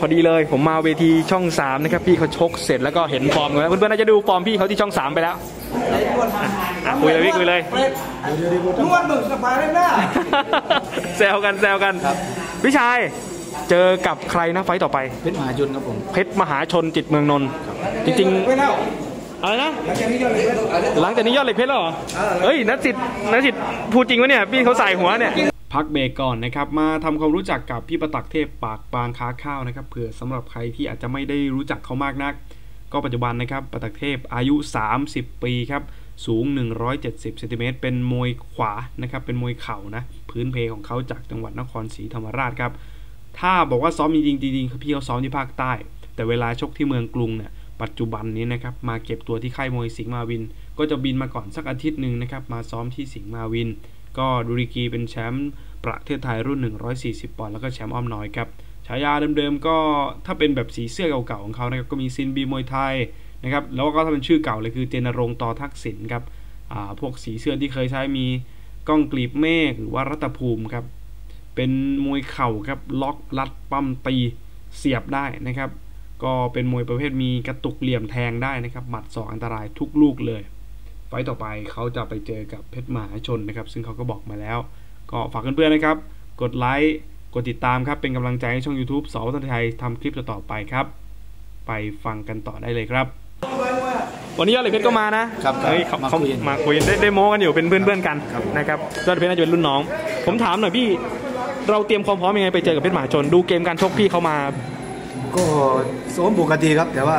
พอดีเลย ผมมาเวทีช่อง3นะครับพี่เขาชกเสร็จแล้วก็เห็นฟอร์มกันแล้วเพื่อนๆน่าจะดูฟอร์มพี่เขาที่ช่อง 3 ไปแล้วอะคุยเลยพี่คุยเลยนวดมึงสบายเลยนะแซวกันแซวกันพี่ชายเจอกับใครนะไฟต์ต่อไปเพชรมหาชนครับผมเพชรมหาชนจิตเมืองนนท์จริงไม่เล่าๆอะไรนะแล้วแกนี่ยอดเลยเพชรหลังจากนี้ยอดเหล็กเพชรแล้วเหรอเฮ้ยนัทจิตนัทจิตพูดจริงวะเนี่ยพี่เขาใส่หัวเนี่ย พักเบรกก่อนนะครับ มาทำความรู้จักกับพี่ประตักเทพปากบางค้าข้าวนะครับเผื่อสำหรับใครที่อาจจะไม่ได้รู้จักเขามากนัก ก็ปัจจุบันนะครับประตักเทพอายุ 30 ปีครับสูง 170เซนติเมตรเป็นมวยขวานะครับเป็นมวยเข่านะพื้นเพของเขาจากจังหวัดนครศรีธรรมราชครับถ้าบอกว่าซ้อมจริงๆจริงๆพี่เขาซ้อมที่ภาคใต้ แต่เวลาชกที่เมืองกรุงเนี่ยปัจจุบันนี้นะครับมาเก็บตัวที่ค่ายมวยสิงห์มาวิน ก็จะบินมาก่อนสักอาทิตย์หนึ่งนะครับมาซ้อมที่สิงห์มาวิน ก็ดูริกีเป็นแชมป์ประเทศไทยรุ่น 140 ปอนด์แล้วก็แชมป์อ้อมน้อยครับฉายาเดิมๆก็ถ้าเป็นแบบสีเสื้อเก่าๆของเขานะครับก็มีซินบีมวยไทยนะครับแล้วก็ถ้าเป็นชื่อเก่าเลยคือเจนรงต่อทักษิณครับพวกสีเสื้อที่เคยใช้มีก้องกลีบเมฆหรือว่ารัตภูมิครับเป็นมวยเข่าครับล็อกลัดปั้มตีเสียบได้นะครับ ก็เป็นมวยประเภทมีกระตุกเหลี่ยมแทงได้นะครับ หมัดสองอันตรายทุกลูกเลย ไฟต์ต่อไปเขาจะไปเจอกับเพชรมหาชนนะครับ ซึ่งเขาก็บอกมาแล้ว ก็ฝากเพื่อนๆนะครับ กดไลค์กดติดตามครับ เป็นกำลังใจให้ช่อง YouTube สอวัฒนไทยทำคลิปต่อๆไปครับ ไปฟังกันต่อได้เลยครับ วันนี้ยอดเหล็กเพชรก็มานะครับเฮ้ยเขามาเขาคุยมาคุยได้ได้โม้กันอยู่เป็นเพื่อนๆกันครับนะครับยอดเหล็กเพชรน่าจะเป็นรุ่นน้อง ผมถามหน่อยพี่เราเตรียมความพร้อมยังไงไปเจอกับเพชรมหาชน ดูเกมการชกพี่เขามา ก็ซ้อมปกติครับ แต่ว่า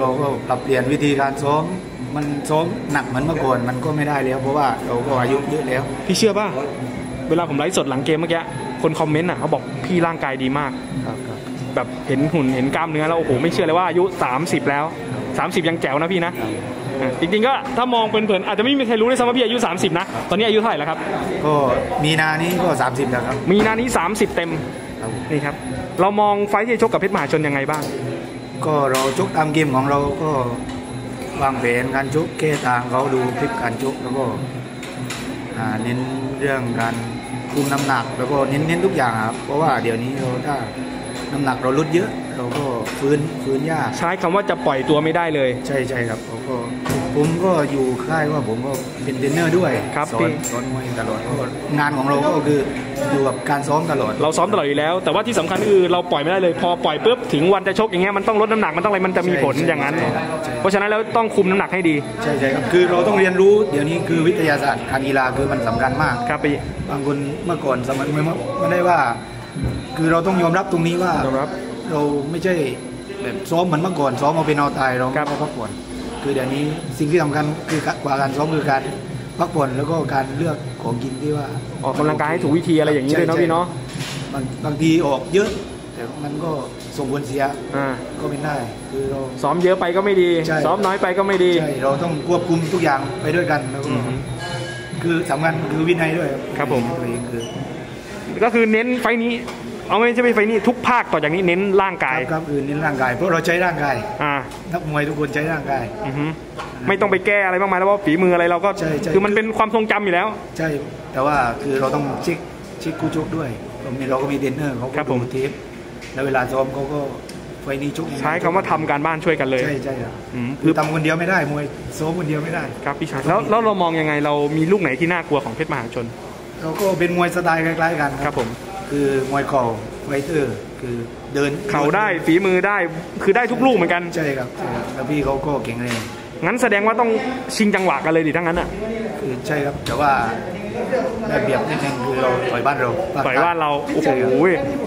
เราก็ปรับเปลี่ยนวิธีการซ้อม มันซ้อมหนักเหมือนเมื่อก่อนมันก็ไม่ได้แล้ว เพราะว่าเราก็อายุเยอะแล้ว พี่เชื่อป่ะเวลาผมไลฟ์สดหลังเกมเมื่อกี้คนคอมเมนต์อะเขาบอกพี่ร่างกายดีมากครับครับแบบเห็นหุ่นเห็นกล้ามเนื้อแล้วโอ้โหไม่เชื่อเลยว่าอายุ 30 แล้ว 30 ยังแจ๋วนะพี่นะอะจริงๆก็ถ้ามองเผินๆอาจจะไม่มีใครรู้ด้วยซ้ำว่าพี่อายุ 30 นะ ตอนนี้อายุเท่าไหร่แล้วครับ ก็มีนานี้ก็ 30 แล้วครับ มีนานี้ 30 เต็มครับนี่ครับ เรามองไฟท์ที่จะชกกับเพชรมหาชนยังไงบ้าง ก็เราชกตามเกมของเราก็ วางแผนการชกแก้ต่างเขาดูคลิปการชกแล้วก็อ่าเน้นเรื่องการคุมน้ำหนัก แล้วก็เน้นเน้นทุกอย่างครับเพราะว่าเดี๋ยวนี้เราถ้าน้ำหนักเราลดเยอะ เราก็ฟื้นฟื้นยากใช้คำว่าจะปล่อยตัวไม่ได้เลย ใช่ใช่ครับเขาก็ ผมก็อยู่ค่ายว่าผมก็เป็นเทรนเนอร์ด้วยครับสอนพี่ สอนมวยตลอดก็งานของเราก็คืออยู่กับการซ้อมตลอด เราซ้อมตลอดอยู่แล้ว แต่ว่าที่สำคัญคือเราปล่อยไม่ได้เลยพอปล่อยปุ๊บถึงวันจะชกอย่างเงี้ยมันต้องลดน้ำหนักมันต้องอะไรมันจะมีผลใช่อย่างนั้น ใช่ใช่ เพราะฉะนั้นแล้วต้องคุมน้ำหนักให้ดีใช่ใช่ครับคือเราต้องเรียนรู้เดี๋ยวนี้คือวิทยาศาสตร์การกีฬาคือมันสำคัญมาก ครับพี่ บางคนเมื่อก่อนสมัยไม่ไม่ได้ว่า คือเราต้องยอมรับตรงนี้ว่ายอมรับเราไม่ใช่แบบซ้อมเหมือนเมื่อก่อนซ้อมเอาเป็นเอาตายเราครับก็พักผ่อน คือเดี๋ยวนี้สิ่งที่สำคัญคือกว่าการซ้อมคือการพักผ่อนแล้วก็การเลือกของกินที่ว่าออกกำลังกายให้ถูกวิธีอะไรอย่างนี้ด้วยเนาะใช่พี่เนาะบางบางทีออกเยอะ แต่มันก็ส่งผลเสียอ่าก็เป็นได้คือเราซ้อมเยอะไปก็ไม่ดีใช่ซ้อมน้อยไปก็ไม่ดีใช่เราต้องควบคุมทุกอย่างไปด้วยกันแล้วก็อือฮึคือสำคัญคือวินัยด้วยครับผมตัวเองคือก็คือเน้นไฟต์นี้ เอาไม่ใช่ไฟต์นี้ทุกไฟต์ต่อจากนี้เน้นร่างกายครับคือเน้นร่างกายเพราะเราใช้ร่างกายอ่านักมวยทุกคนใช้ร่างกายอือฮึไม่ต้องไปแก้อะไรมากมายแล้วว่าฝีมืออะไรเราก็ใช่ใช่คือมันเป็นความทรงจำอยู่แล้ว ใช่ แต่ว่าคือเราต้องเช็คเช็คคู่ชกด้วยเรามีเราก็มีเทรนเนอร์เขาครับก็ผมดูเทปแล้วเวลาซ้อมเขาก็ไฟต์นี้ชกยังไงใช้คำว่าทำการบ้านช่วยกันเลยใช่ใช่ครับอืมคือทำคนเดียวไม่ได้มวยซ้อมคนเดียวไม่ได้ครับพี่ชายแล้วแล้วเรามองยังไงเรามีลูกไหนที่น่ากลัวของเพชรมหาชน เราก็เป็นมวยสไตล์คล้ายๆกันครับผม คือมวยเข่าไฟเตอร์คือเดินเข่าได้ฝีมือได้คือได้ทุกลูกเหมือนกันใช่ครับใช่ครับแล้วพี่เขาก็เก่งแรงงั้นแสดงว่าต้องชิงจังหวะกันเลยดิทั้งนั้นอะ คือใช่ครับแต่ว่าได้เปรียบนิดนึงคือเราต่อยบ้านเราภคต่อยว่าเราโอ้โหใช่ครับ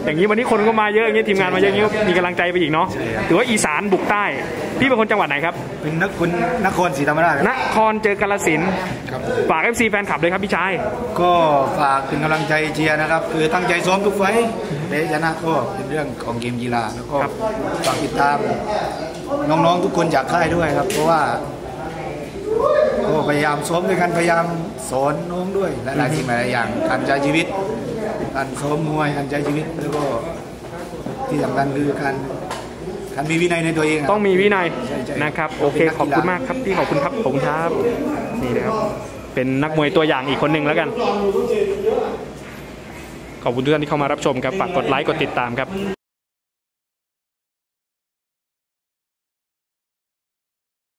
อย่างนี้วันนี้คนก็มาเยอะอย่างนี้ทีมงานมาเยอะอย่างนี้ก็มีกำลังใจไปอีกเนาะใช่ครับถือว่าอีสานบุกใต้พี่เป็นคนจังหวัดไหนครับเป็นนักคุณนครศรีธรรมราชครับนครเจอกาลสินธุ์ครับฝาก FC แฟนคลับเลยครับพี่ชายก็ฝากเป็นกำลังใจเชียร์นะครับคือตั้งใจซ้อมทุกไฟท์และชนะก็เป็นเรื่องของเกมกีฬาแล้วก็ครับฝากติดตามน้องๆทุกคนจากค่ายด้วยครับ เพราะว่า ก็พยายามซ้อมด้วยกันพยายามสอนน้องด้วยหลายๆสิ่งหลายๆอย่างการใช้ชีวิต การซ้อมมวยการใช้ชีวิตแล้วก็ที่สำคัญคือการการมีวินัยในตัวเองะต้องมีวินัยใช่ใช่นะครับ โอเค ขอบคุณมากครับพี่ขอบคุณครับขอบคุณครับนี่นะครับเป็นนักมวยตัวอย่างอีกคนหนึ่งแล้วกัน ขอบคุณทุกท่านที่เข้ามารับชมครับฝากกดไลค์กดติดตามครับ